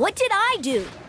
What did I do?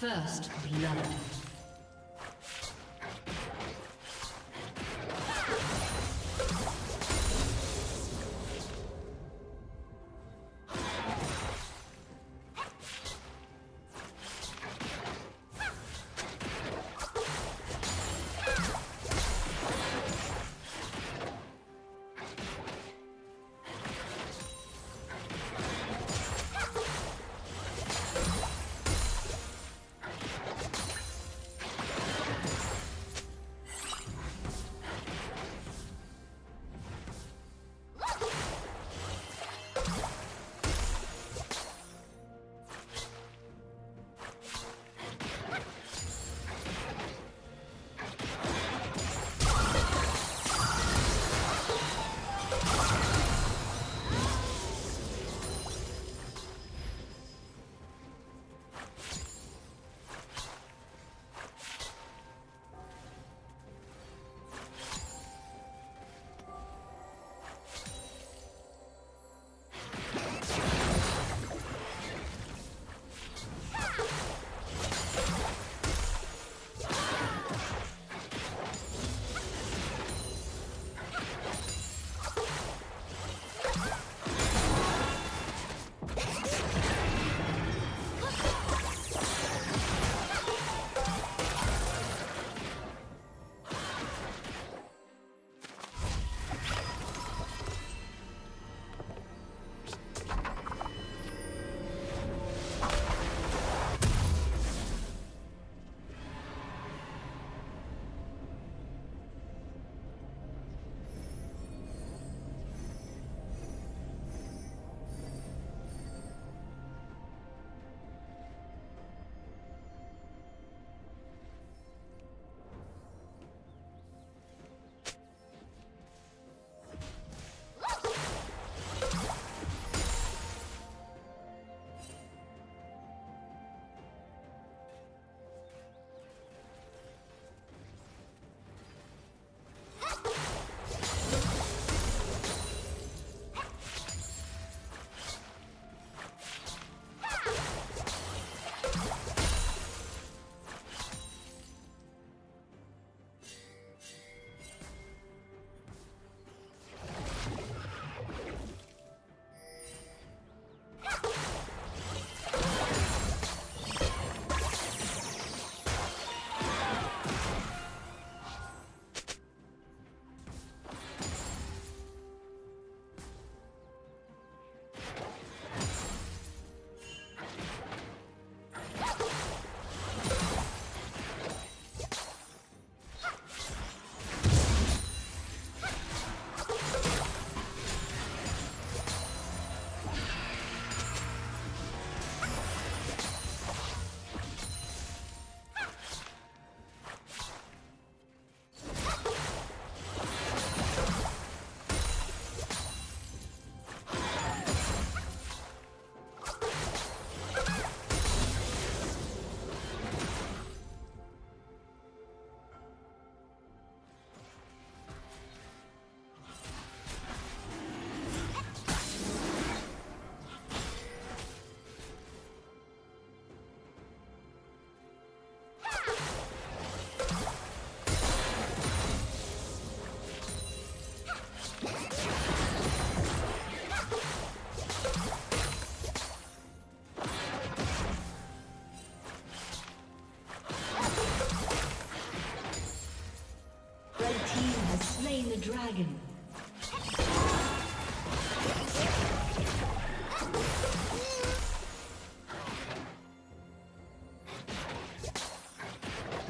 First blood.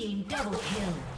Team double kill.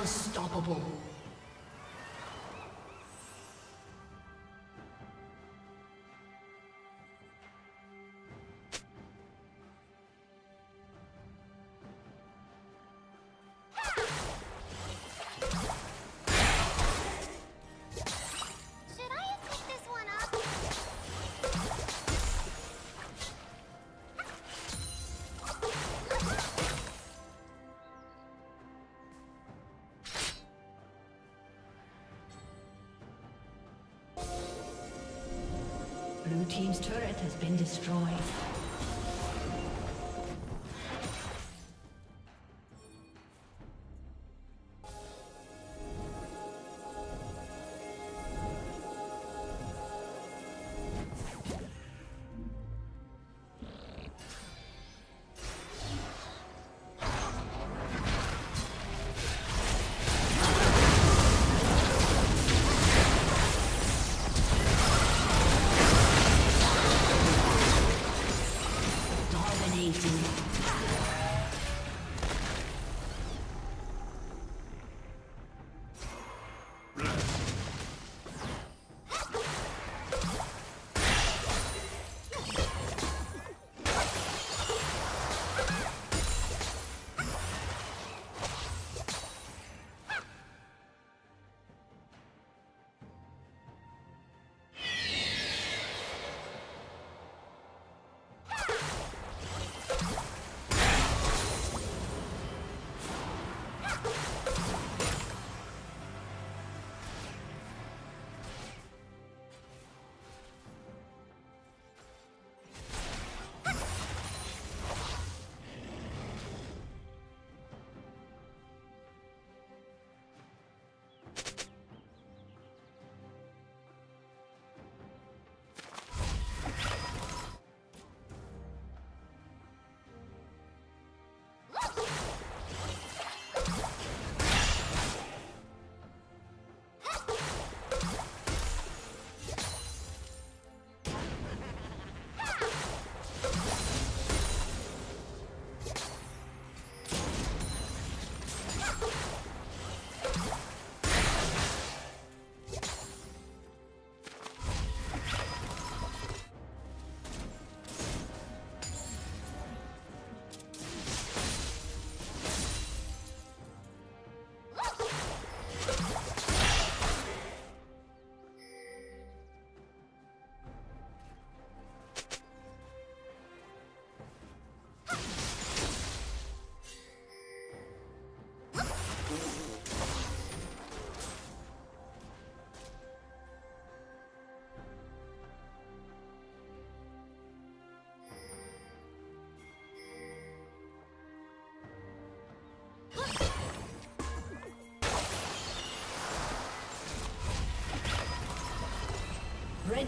Unstoppable. Has been destroyed.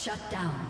Shut down.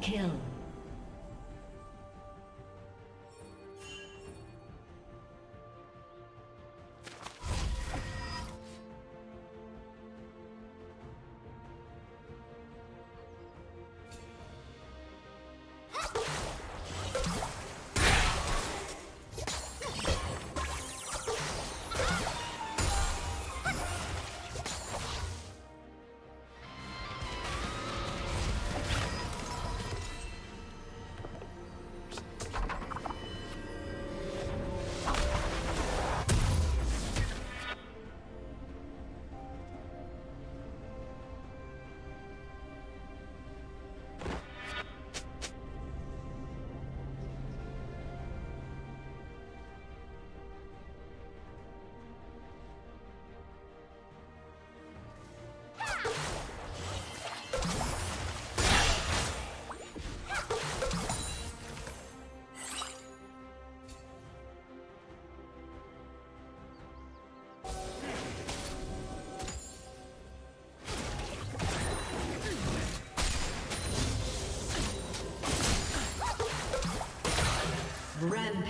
Kill.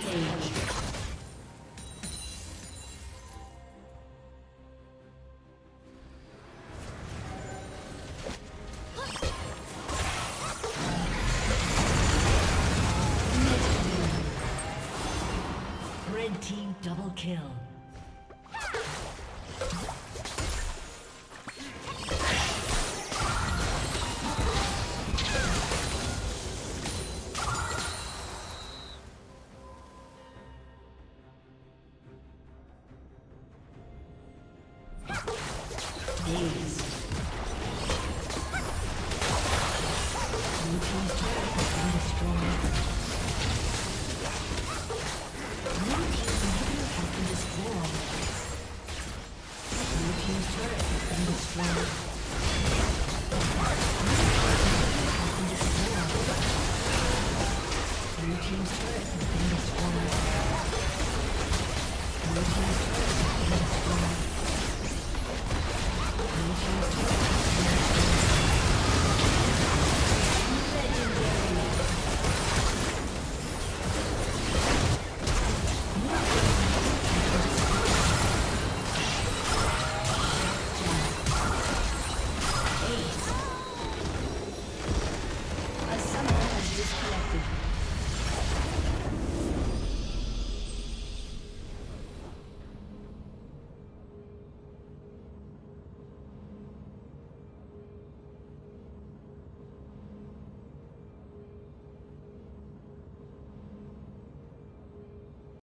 Rampage.